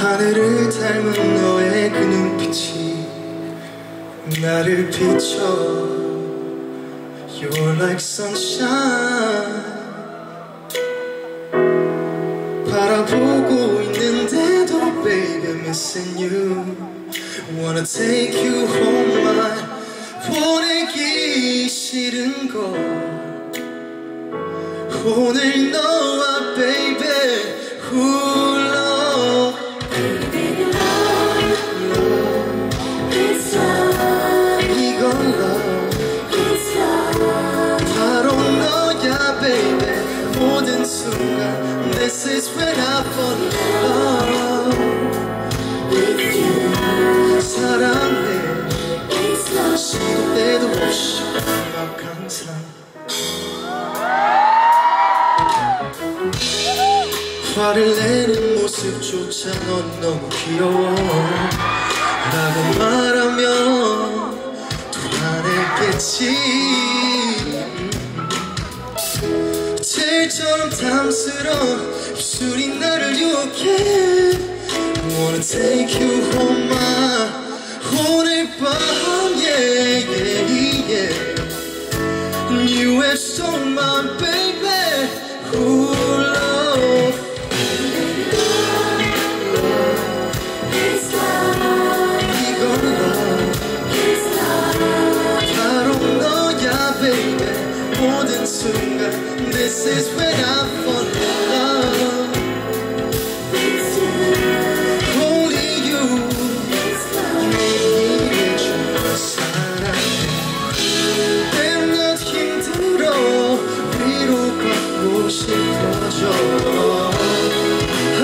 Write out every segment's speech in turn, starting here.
닮은 너의 그 눈빛이 나를 비춰 You're like sunshine 바라보고 있는데도 baby missing you Wanna take you home my 보내기 싫은 걸 오늘 너와 baby 화를 내는 모습조차 넌 너무 귀여워 라고 말하면 돌아냈겠지 젤처럼 탐스러운 입술이 나를 유혹해 Wanna take you home my 오늘 밤 yeah, yeah, yeah. You have stolen my baby Ooh,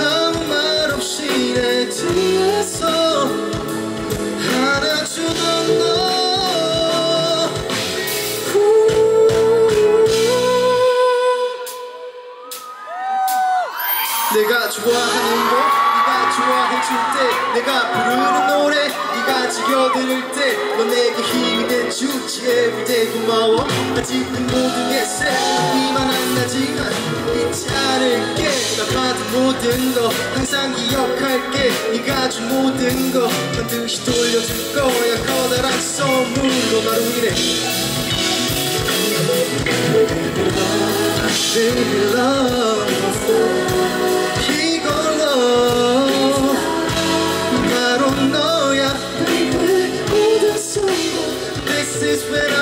아무 말 없이 내 뒤에서 안아주던 너. 내가 좋아하는 거 네가 좋아해줄 때 내가 부르는 노래 네가 즐겨들을 때 넌 내게 힘이 돼주지 everyday 고마워. 아직은 모든 게 새이만 모든 거 항상 기억할게. 네가 준 모든 거 반드시 돌려줄 거야. 커다란 선물로 나로 인해 Baby love 이걸로 바로 너야 baby 모든 순간 This is when